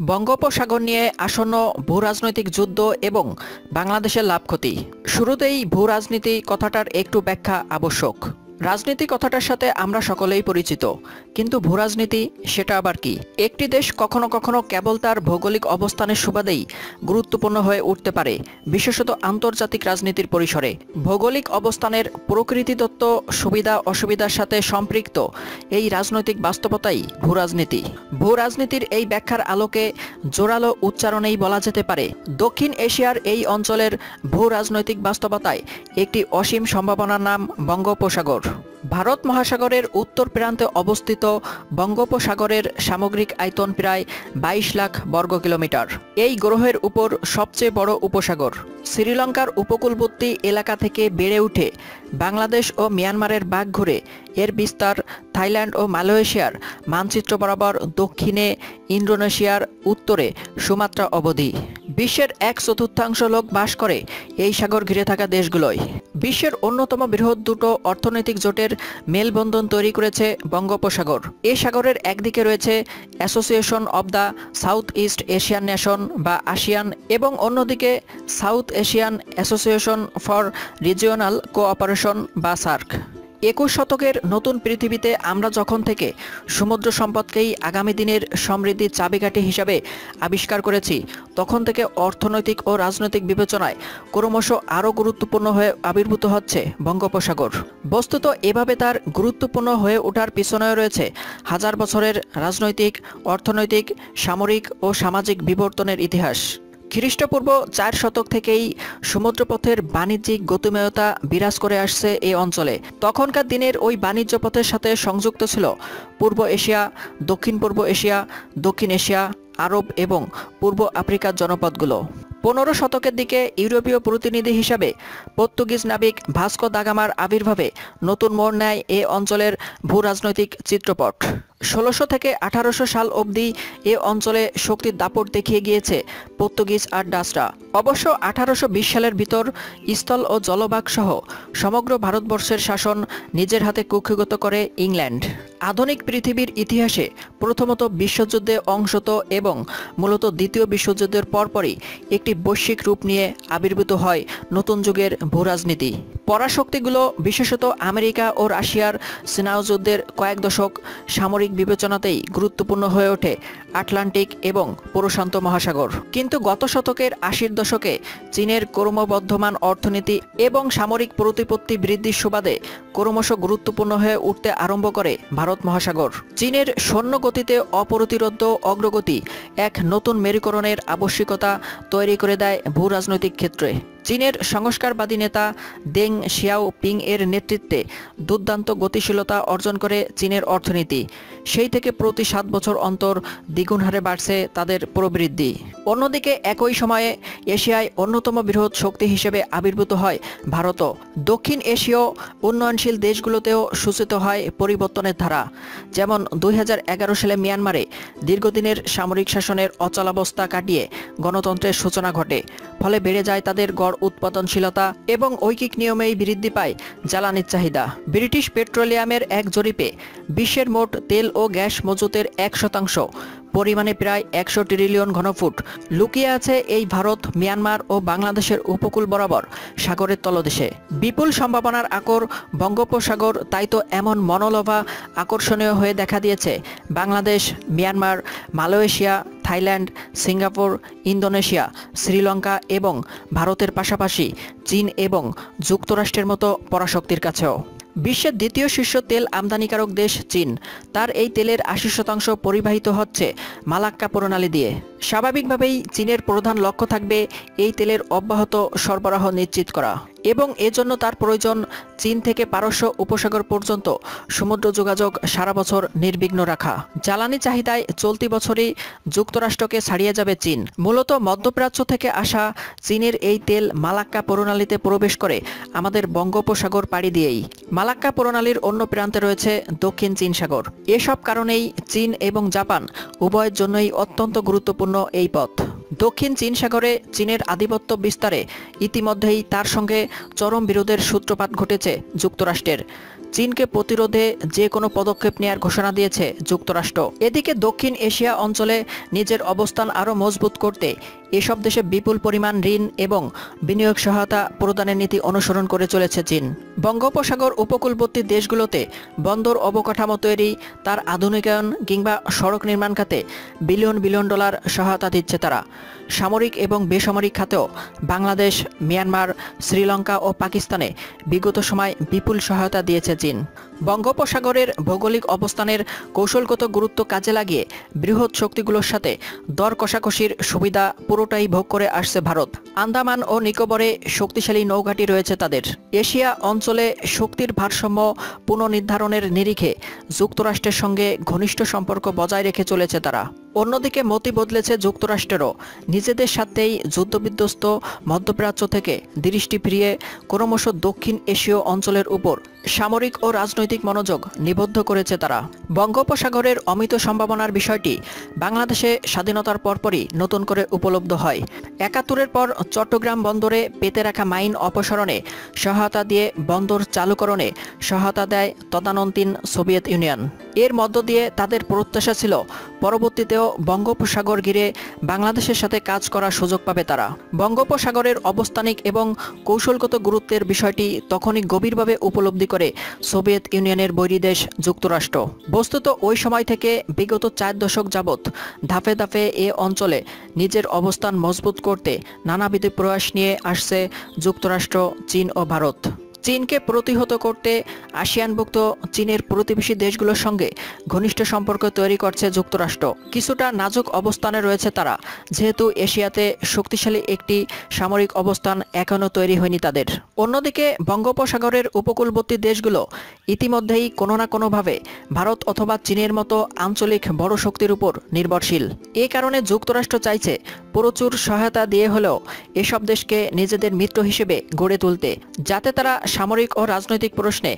বঙ্গোপসাগর নিয়ে আসন্ন ভূরাজনৈতিক যুদ্ধ এবং বাংলাদেশের লাভ ক্ষতি। শুরুতেই ভূরাজনীতি কথাটার একটু ব্যাখ্যা আবশ্যক। রাজনীতি কথাটার সাথে আমরা সকলেই পরিচিত, কিন্তু ভূরাজনীতি সেটা আবার কি? একটি দেশ কখনো কখনো কেবল তার ভৌগোলিক অবস্থানের সুবাদেই গুরুত্বপূর্ণ হয়ে উঠতে পারে, বিশেষত আন্তর্জাতিক রাজনীতির পরিসরে। ভৌগোলিক অবস্থানের প্রকৃতিদত্ত সুবিধা অসুবিধার সাথে সম্পৃক্ত এই রাজনৈতিক বাস্তবতাই ভূ ভূরাজনীতি ভূরাজনীতির এই ব্যাখ্যার আলোকে জোরালো উচ্চারণেই বলা যেতে পারে, দক্ষিণ এশিয়ার এই অঞ্চলের ভূ রাজনৈতিক বাস্তবতায় একটি অসীম সম্ভাবনার নাম বঙ্গোপসাগর। ভারত মহাসাগরের উত্তর প্রান্তে অবস্থিত বঙ্গোপসাগরের সামগ্রিক আয়তন প্রায় বাইশ লাখ বর্গ কিলোমিটার। এই গ্রহের উপর সবচেয়ে বড় উপসাগর। শ্রীলঙ্কার উপকূলবর্তী এলাকা থেকে বেড়ে উঠে বাংলাদেশ ও মিয়ানমারের বাঘ ঘুরে এর বিস্তার থাইল্যান্ড ও মালয়েশিয়ার মানচিত্র বরাবর দক্ষিণে ইন্দোনেশিয়ার উত্তরে সুমাত্রা অবধি। বিশ্বের এক চতুর্থাংশ লোক বাস করে এই সাগর ঘিরে থাকা দেশগুলোয়। বিশ্বের অন্যতম বৃহৎ দুটো অর্থনৈতিক জোটের মেলবন্ধন তৈরি করেছে বঙ্গোপসাগর। এ সাগরের একদিকে রয়েছে association of the south east Asian nation বা আসিয়ান এবং অন্যদিকে south Asian association for regional cooperation বা সার্ক একুশ শতকের নতুন পৃথিবীতে আমরা যখন থেকে সমুদ্র সম্পদকেই আগামী দিনের সমৃদ্ধির চাবিকাঠি হিসাবে আবিষ্কার করেছি, তখন থেকে অর্থনৈতিক ও রাজনৈতিক বিবেচনায় ক্রমশ আরও গুরুত্বপূর্ণ হয়ে আবির্ভূত হচ্ছে বঙ্গোপসাগর। বস্তুত এভাবে তার গুরুত্বপূর্ণ হয়ে ওঠার পিছনেও রয়েছে হাজার বছরের রাজনৈতিক, অর্থনৈতিক, সামরিক ও সামাজিক বিবর্তনের ইতিহাস। খ্রিস্টপূর্ব চার শতক থেকেই সমুদ্রপথের বাণিজ্যিক গতিময়তা বিরাজ করে আসছে এই অঞ্চলে। তখনকার দিনের ওই বাণিজ্য পথের সাথে সংযুক্ত ছিল পূর্ব এশিয়া, দক্ষিণ পূর্ব এশিয়া, দক্ষিণ এশিয়া, আরব এবং পূর্ব আফ্রিকার জনপদগুলো। পনেরো শতকের দিকে ইউরোপীয় প্রতিনিধি হিসাবে পর্তুগিজ নাবিক ভাস্কো দাগামার আবির্ভাবে নতুন মোড় নেয় এ অঞ্চলের ভূরাজনৈতিক চিত্রপট। ষোলোশো থেকে আঠারোশো সাল অবধি এ অঞ্চলে শক্তির দাপট দেখিয়ে গিয়েছে পর্তুগিজ আর ডাচরা। অবশ্য আঠারোশো বিশ সালের ভিতর স্থল ও জলভাগ সহ সমগ্র ভারতবর্ষের শাসন নিজের হাতে কুক্ষিগত করে ইংল্যান্ড। আধুনিক পৃথিবীর ইতিহাসে প্রথমত বিশ্বযুদ্ধে অংশত এবং মূলত দ্বিতীয় বিশ্বযুদ্ধের পরপরই একটি বৈশ্বিক রূপ নিয়ে আবির্ভূত হয় নতুন যুগের ভূরাজনীতি। পরাশক্তিগুলো, বিশেষত আমেরিকা ও রাশিয়ার সেনাযুদ্ধের কয়েক দশক সামরিক বিবেচনাতেই গুরুত্বপূর্ণ হয়ে ওঠে আটলান্টিক এবং প্রশান্ত মহাসাগর। কিন্তু গত শতকের আশির দশকে চীনের ক্রমবর্ধমান অর্থনীতি এবং সামরিক প্রতিপত্তি বৃদ্ধির সুবাদে ক্রমশ গুরুত্বপূর্ণ হয়ে উঠতে আরম্ভ করে ভারত। মহাসাগর। চীনের সৈন্য গতিতে অপ্রতিরোধ অগ্রগতি এক নতুন মেরুকরণের আবশ্যিকতা তৈরি করে দেয় ভূ রাজনৈতিক ক্ষেত্রে। চীনের সংস্কারবাদী নেতা দেং শিয়াও পিং এর নেতৃত্বে দুর্দান্ত গতিশীলতা অর্জন করে চীনের অর্থনীতি। সেই থেকে প্রতি সাত বছর অন্তর দ্বিগুণ হারে বাড়ছে তাদের প্রবৃদ্ধি। অন্যদিকে একই সময়ে এশিয়ায় অন্যতম বৃহৎ শক্তি হিসেবে আবির্ভূত হয় ভারতও। দক্ষিণ এশীয় উন্নয়নশীল দেশগুলোতেও সূচিত হয় পরিবর্তনের ধারা। যেমন দুই হাজার এগারো সালে মিয়ানমারে দীর্ঘদিনের সামরিক শাসনের অচলাবস্থা কাটিয়ে গণতন্ত্রের সূচনা ঘটে। ফলে বেড়ে যায় তাদের গড় উৎপাদনশীলতা এবং ঐকিক নিয়মেই বৃদ্ধি পায় জ্বালানির চাহিদা। ব্রিটিশ পেট্রোলিয়ামের এক জরিপে, বিশ্বের মোট তেল ও গ্যাস মজুতের এক শতাংশ। পরিমাণে প্রায় একশো ট্রিলিয়ন ঘনফুট। লুকিয়ে আছে এই ভারত, মিয়ানমার ও বাংলাদেশের উপকূল বরাবর, সাগরের তলদেশে। বিপুল সম্ভাবনার আকর বঙ্গোপসাগর, তাই তো এমন মনোলভা আকর্ষণীয় হয়ে দেখা দিয়েছে Bangladesh, Myanmar, Malaysia, Thailand, Singapore, Indonesia, Sri Lanka এবং ভারতের পাশাপাশি চীন এবং যুক্তরাষ্ট্রের মতো পরাশক্তির কাছেও। বিশ্বের দ্বিতীয় শীর্ষ তেল আমদানিকারক দেশ চীন। তার এই তেলের আশি শতাংশ পরিবাহিত হচ্ছে মালাক্কা প্রণালী দিয়ে। স্বাভাবিকভাবেই চীনের প্রধান লক্ষ্য থাকবে এই তেলের অব্যাহত সরবরাহ নিশ্চিত করা। এবং এজন্য তার প্রয়োজন চীন থেকে পারস্য উপসাগর পর্যন্ত সমুদ্র যোগাযোগ সারা বছর নির্বিঘ্ন রাখা। জ্বালানি চাহিদায় চলতি বছরই যুক্তরাষ্ট্রকে ছাড়িয়ে যাবে চীন। মূলত মধ্যপ্রাচ্য থেকে আসা চীনের এই তেল মালাক্কা প্রণালীতে প্রবেশ করে আমাদের বঙ্গোপসাগর পাড়ি দিয়েই। মালাক্কা প্রণালীর অন্য প্রান্তে রয়েছে দক্ষিণ চীন সাগর। এসব কারণেই চীন এবং জাপান উভয়ের জন্যই অত্যন্ত গুরুত্বপূর্ণ এই পথ। দক্ষিণ চীন সাগরে চীনের আধিপত্য বিস্তারে ইতিমধ্যেই তার সঙ্গে চরম বিরোধের সূত্রপাত ঘটেছে যুক্তরাষ্ট্রের। চীনকে প্রতিরোধে যে কোনো পদক্ষেপ নেয়ার ঘোষণা দিয়েছে যুক্তরাষ্ট্র। এদিকে দক্ষিণ এশিয়া অঞ্চলে নিজের অবস্থান আরও মজবুত করতে এসব দেশে বিপুল পরিমাণ ঋণ এবং বিনিয়োগ সহায়তা প্রদানের নীতি অনুসরণ করে চলেছে চীন। বঙ্গোপসাগর উপকূলবর্তী দেশগুলোতে বন্দর অবকাঠামো তৈরি, তার আধুনিকায়ন কিংবা সড়ক নির্মাণ খাতে বিলিয়ন বিলিয়ন ডলার সহায়তা দিচ্ছে তারা। সামরিক এবং বেসামরিক খাতেও বাংলাদেশ, মিয়ানমার, শ্রীলঙ্কা ও পাকিস্তানে বিগত সময় বিপুল সহায়তা দিয়েছে চীন। বঙ্গোপসাগরের ভৌগোলিক অবস্থানের কৌশলগত গুরুত্ব কাজে লাগিয়ে বৃহৎ শক্তিগুলোর সাথে দর কষাকষির সুবিধা পুরোটাই ভোগ করে আসছে ভারত। আন্দামান ও নিকোবরে শক্তিশালী নৌঘাঁটি রয়েছে তাদের। এশিয়া অঞ্চলে শক্তির ভারসাম্য পুনর্নির্ধারণের নিরিখে যুক্তরাষ্ট্রের সঙ্গে ঘনিষ্ঠ সম্পর্ক বজায় রেখে চলেছে তারা। অন্যদিকে মতি বদলেছে যুক্তরাষ্ট্রেরও। নিজেদের সাথেই যুদ্ধবিধ্বস্ত মধ্যপ্রাচ্য থেকে দৃষ্টি ফিরিয়ে ক্রমশ দক্ষিণ এশীয় অঞ্চলের উপর সামরিক ও রাজনৈতিক মনোযোগ নিবদ্ধ করেছে তারা। বঙ্গোপসাগরের অমিত সম্ভাবনার বিষয়টি বাংলাদেশে স্বাধীনতার পরপরই নতুন করে উপলব্ধ হয়। একাত্তরের পর চট্টগ্রাম বন্দরে পেতে রাখা মাইন অপসারণে সহায়তা দিয়ে বন্দর চালুকরণে সহায়তা দেয় তদানন্তীন সোভিয়েত ইউনিয়ন। এর মধ্য দিয়ে তাদের প্রত্যাশা ছিল পরবর্তীতেও বঙ্গোপসাগর ঘিরে বাংলাদেশের সাথে কাজ করার সুযোগ পাবে তারা। বঙ্গোপসাগরের অবস্থানিক এবং কৌশলগত গুরুত্বের বিষয়টি তখনই গভীরভাবে উপলব্ধি করে সোভিয়েত ইউনিয়নের বৈরী দেশ যুক্তরাষ্ট্র। বস্তুত ওই সময় থেকে বিগত চার দশক যাবৎ ধাপে ধাপে এ অঞ্চলে নিজের অবস্থান মজবুত করতে নানাবিধ প্রয়াস নিয়ে আসছে যুক্তরাষ্ট্র, চীন ও ভারত। চীনকে প্রতিহত করতে আসিয়ানভুক্ত চীনের প্রতিবেশী দেশগুলোর সঙ্গে ঘনিষ্ঠ সম্পর্ক তৈরি করছে যুক্তরাষ্ট্র। কিছুটা নাজুক অবস্থানে রয়েছে তারা, যেহেতু এশিয়াতে শক্তিশালী একটি সামরিক অবস্থান এখনও তৈরি হয়নি তাদের। অন্যদিকে বঙ্গোপসাগরের উপকূলবর্তী দেশগুলো ইতিমধ্যেই কোনো না কোনোভাবে ভারত অথবা চীনের মতো আঞ্চলিক বড় শক্তির উপর নির্ভরশীল। এ কারণে যুক্তরাষ্ট্র চাইছে প্রচুর সহায়তা দিয়ে হলেও এসব দেশকে নিজেদের মিত্র হিসেবে গড়ে তুলতে, যাতে তারা সামরিক ও রাজনৈতিক প্রশ্নে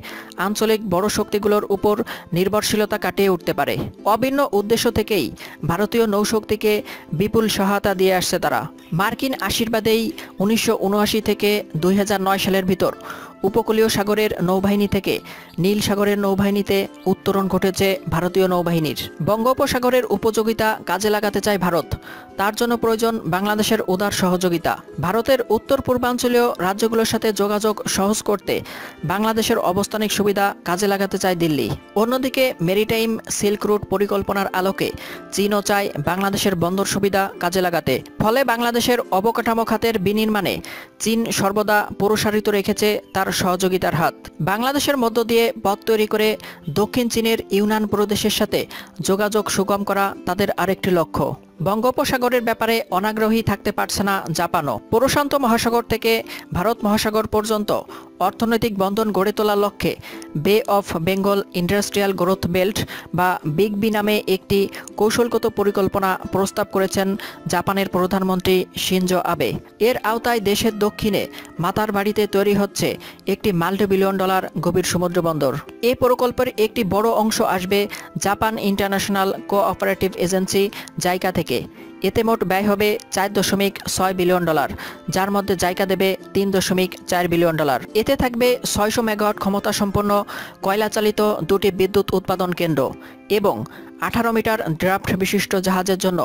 আঞ্চলিক বড় শক্তিগুলোর উপর নির্ভরশীলতা কাটিয়ে উঠতে পারে। অভিন্ন উদ্দেশ্য থেকেই ভারতীয় নৌশক্তিকে বিপুল সহায়তা দিয়ে আসছে তারা। মার্কিন আশীর্বাদেই উনিশশো উনআশি থেকে দুই হাজার নয় সালের ভিতর উপকূলীয় সাগরের নৌবাহিনী থেকে নীল সাগরের নৌবাহিনীতে উত্তরণ ঘটেছে ভারতীয় নৌবাহিনীর। বঙ্গোপসাগরের উপযোগিতা কাজে লাগাতে চায় ভারত। তার জন্য প্রয়োজন বাংলাদেশের উদার সহযোগিতা। ভারতের উত্তর পূর্বাঞ্চলীয় রাজ্যগুলোর সাথে যোগাযোগ সহজ করতে বাংলাদেশের অবস্থানিক সুবিধা কাজে লাগাতে চায় দিল্লি। অন্যদিকে মেরিটাইম সিল্ক রুট পরিকল্পনার আলোকে চীনও চায় বাংলাদেশের বন্দর সুবিধা কাজে লাগাতে। ফলে বাংলাদেশের অবকাঠামো খাতের বিনির্মাণে চীন সর্বদা প্রসারিত রেখেছে তার সহযোগিতার হাত। বাংলাদেশের মধ্য দিয়ে পথ তৈরি করে দক্ষিণ চীনের ইউনান প্রদেশের সাথে যোগাযোগ সুগম করা তাদের আরেকটি লক্ষ্য। বঙ্গোপসাগরের ব্যাপারে অনাগ্রহী থাকতে পারছে না জাপানও। প্রশান্ত মহাসাগর থেকে ভারত মহাসাগর পর্যন্ত অর্থনৈতিক বন্ধন গড়ে তোলার লক্ষ্যে bay of Bengal industrial growth belt বা বিগ বি নামে একটি কৌশলগত পরিকল্পনা প্রস্তাব করেছেন জাপানের প্রধানমন্ত্রী শিনজো আবে। এর আওতায় দেশের দক্ষিণে মাতার বাড়িতে তৈরি হচ্ছে একটি মাল্টি বিলিয়ন ডলার গভীর সমুদ্র বন্দর এই প্রকল্পের একটি বড় অংশ আসবে Japan international cooperative agency JICA থেকে। এতে মোট ব্যয় হবে চার দশমিক ছয় বিলিয়ন ডলার, যার মধ্যে জায়গা দেবে তিন দশমিক চার বিলিয়ন ডলার। এতে থাকবে ছয়শো মেগাওয়াট ক্ষমতা সম্পন্ন কয়লা চালিত দুটি বিদ্যুৎ উৎপাদন কেন্দ্র এবং আঠারো মিটার ড্রাফট বিশিষ্ট জাহাজের জন্য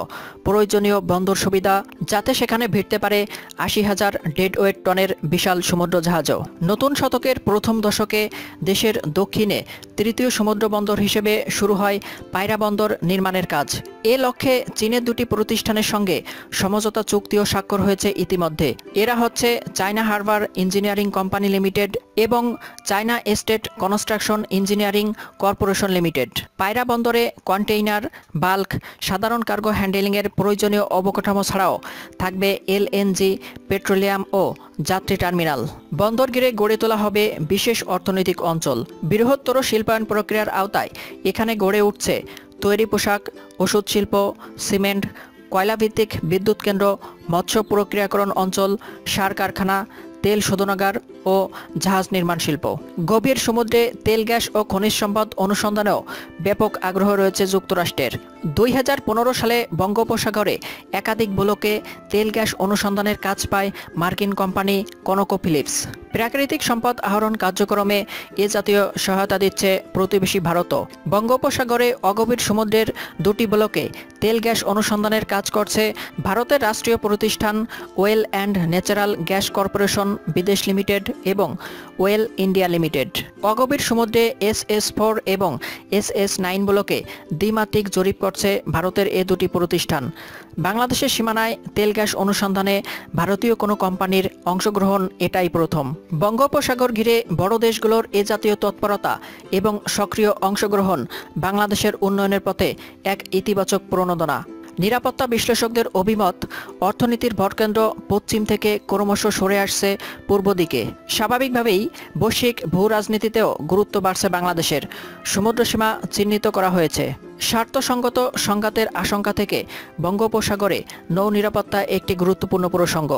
প্রয়োজনীয় বন্দর সুবিধা, যাতে সেখানে ভিড়তে পারে আশি হাজার ডেড ওয়েট টনের বিশাল সমুদ্র জাহাজও। নতুন শতকের প্রথম দশকে দেশের দক্ষিণে তৃতীয় সমুদ্র বন্দর হিসেবে শুরু হয় পায়রা বন্দর নির্মাণের কাজ। এ লক্ষ্যে চীনের দুটি প্রতিষ্ঠানের সঙ্গে সমঝোতা চুক্তিও স্বাক্ষর হয়েছে ইতিমধ্যে। এরা হচ্ছে China harbour engineering company limited এবং China estate construction engineering corporation limited. Payra বন্দরে কন্টেইনার, বাল্ক, সাধারণ কার্গো হ্যান্ডেলিংয়ের প্রয়োজনীয় অবকাঠামো ছাড়াও থাকবে এলএনজি, পেট্রোলিয়াম ও যাত্রী টার্মিনাল। বন্দর ঘিরে গড়ে তোলা হবে বিশেষ অর্থনৈতিক অঞ্চল। বৃহত্তর শিল্পায়ন প্রক্রিয়ার আওতায় এখানে গড়ে উঠছে তৈরি পোশাক ওষুধ শিল্প সিমেন্ট কয়লাভিত্তিক বিদ্যুৎ কেন্দ্র মৎস্য প্রক্রিয়াকরণ অঞ্চল সার কারখানা তেল শোধনাগার ও জাহাজ নির্মাণ শিল্প। গভীর সমুদ্রে তেল, গ্যাস ও খনিজ সম্পদ অনুসন্ধানেও ব্যাপক আগ্রহ রয়েছে যুক্তরাষ্ট্রের। দুই হাজার পনেরো সালে বঙ্গোপসাগরে একাধিক ব্লকে তেল, গ্যাস অনুসন্ধানের কাজ পায় মার্কিন কোম্পানি কনকো ফিলিপস প্রাকৃতিক সম্পদ আহরণ কার্যক্রমে এ জাতীয় সহায়তা দিচ্ছে প্রতিবেশী ভারতও। বঙ্গোপসাগরে অগভীর সমুদ্রের দুটি ব্লকে তেল, গ্যাস অনুসন্ধানের কাজ করছে ভারতের রাষ্ট্রীয় প্রতিষ্ঠান oil and natural gas corporation Videsh limited. এবং ওয়েল ইন্ডিয়া লিমিটেড। অগভীর সমুদ্রে এস এস ফোর এবং এস এস নাইন ব্লকে দ্বিমাত্রিক জরিপ করছে ভারতের এ দুটি প্রতিষ্ঠান। বাংলাদেশের সীমানায় তেল গ্যাস অনুসন্ধানে ভারতীয় কোনো কোম্পানির অংশগ্রহণ এটাই প্রথম। বঙ্গোপসাগর ঘিরে বড় দেশগুলোর এ জাতীয় তৎপরতা এবং সক্রিয় অংশগ্রহণ বাংলাদেশের উন্নয়নের পথে এক ইতিবাচক প্রণোদনা। নিরাপত্তা বিশ্লেষকদের অভিমত, অর্থনীতির ভরকেন্দ্র পশ্চিম থেকে ক্রমশ সরে আসছে পূর্ব দিকে। স্বাভাবিকভাবেই বৈশ্বিক ভূ রাজনীতিতেও গুরুত্ব বাড়ছে বাংলাদেশের। সমুদ্রসীমা চিহ্নিত করা হয়েছে। স্বার্থসঙ্গত সংঘাতের আশঙ্কা থেকে বঙ্গোপসাগরে নৌ নিরাপত্তা একটি গুরুত্বপূর্ণ প্রসঙ্গ।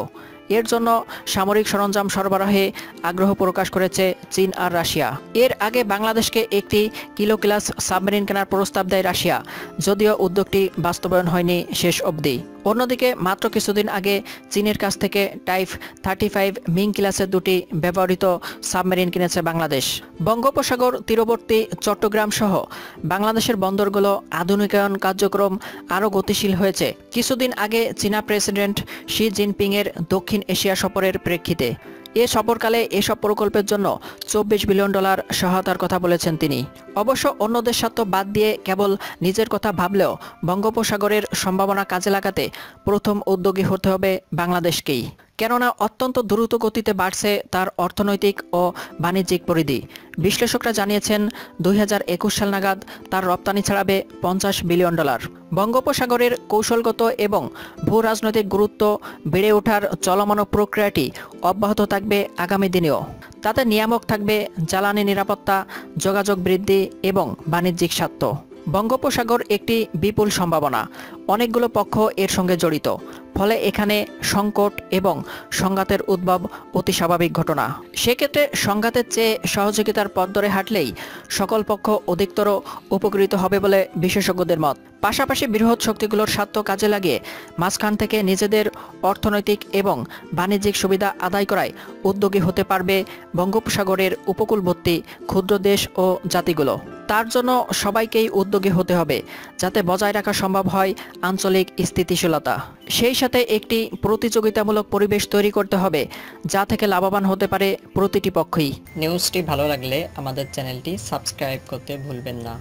এর জন্য সামরিক সরঞ্জাম সরবরাহে আগ্রহ প্রকাশ করেছে চীন আর রাশিয়া। এর আগে বাংলাদেশকে একটি কিলো ক্লাস সাবমেরিন কেনার প্রস্তাব দেয় রাশিয়া, যদিও উদ্যোগটি বাস্তবায়ন হয়নি শেষ অবধি। অন্যদিকে মাত্র কিছুদিন আগে চীনের কাছ থেকে টাইপ থার্টি ফাইভ মিং ক্লাসের দুটি ব্যবহৃত সাবমেরিন কিনেছে বাংলাদেশ। বঙ্গোপসাগর তীরবর্তী চট্টগ্রাম সহ বাংলাদেশের বন্দরগুলো আধুনিকায়ন কার্যক্রম আরও গতিশীল হয়েছে। কিছুদিন আগে চীনা প্রেসিডেন্ট শি জিনপিংয়ের দক্ষিণ এশিয়া সফরের প্রেক্ষিতে এ সফরকালে এসব প্রকল্পের জন্য চব্বিশ বিলিয়ন ডলার সহায়তার কথা বলেছেন তিনি। অবশ্য অন্যদের স্বার্থ বাদ দিয়ে কেবল নিজের কথা ভাবলেও বঙ্গোপসাগরের সম্ভাবনা কাজে লাগাতে প্রথম উদ্যোগী হতে হবে বাংলাদেশকেই। কেননা অত্যন্ত দ্রুত গতিতে বাড়ছে তার অর্থনৈতিক ও বাণিজ্যিক পরিধি। বিশ্লেষকরা জানিয়েছেন, দুই হাজার একুশ সাল নাগাদ তার রপ্তানি ছাড়াবে পঞ্চাশ বিলিয়ন ডলার। বঙ্গোপসাগরের কৌশলগত এবং ভূ রাজনৈতিক গুরুত্ব বেড়ে ওঠার চলমান প্রক্রিয়াটি অব্যাহত থাকবে আগামী দিনেও। তাতে নিয়ামক থাকবে জ্বালানি নিরাপত্তা, যোগাযোগ বৃদ্ধি এবং বাণিজ্যিক স্বার্থ। বঙ্গোপসাগর একটি বিপুল সম্ভাবনা। অনেকগুলো পক্ষ এর সঙ্গে জড়িত। ফলে এখানে সংকট এবং সংঘাতের উদ্ভব অতি স্বাভাবিক ঘটনা। সেক্ষেত্রে সংঘাতের চেয়ে সহযোগিতার পথ ধরে হাঁটলেই সকল পক্ষ অধিকতর উপকৃত হবে বলে বিশেষজ্ঞদের মত। পাশাপাশি বৃহৎ শক্তিগুলোর স্বার্থ কাজে লাগিয়ে মাঝখান থেকে নিজেদের অর্থনৈতিক এবং বাণিজ্যিক সুবিধা আদায় করায় উদ্যোগী হতে পারবে বঙ্গোপসাগরের উপকূলবর্তী ক্ষুদ্র দেশ ও জাতিগুলো। তার জন্য সবাইকেই উদ্যোগী হতে হবে, যাতে বজায় রাখা সম্ভব হয় আঞ্চলিক স্থিতিশীলতা। সেই সাথে একটি প্রতিযোগিতামূলক পরিবেশ তৈরি করতে হবে, যা থেকে লাভবান হতে পারে প্রতিটি পক্ষই। নিউজটি ভালো লাগলে আমাদের চ্যানেলটি সাবস্ক্রাইব করতে ভুলবেন না।